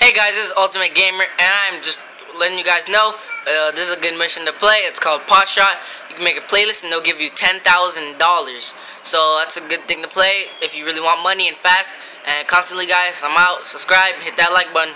Hey guys, this is Ultimate Gamer, and I'm just letting you guys know uh, this is a good mission to play. It's called Pot Shot. You can make a playlist, and they'll give you ten thousand dollars. So that's a good thing to play if you really want money and fast. And constantly, guys, I'm out. Subscribe, hit that like button.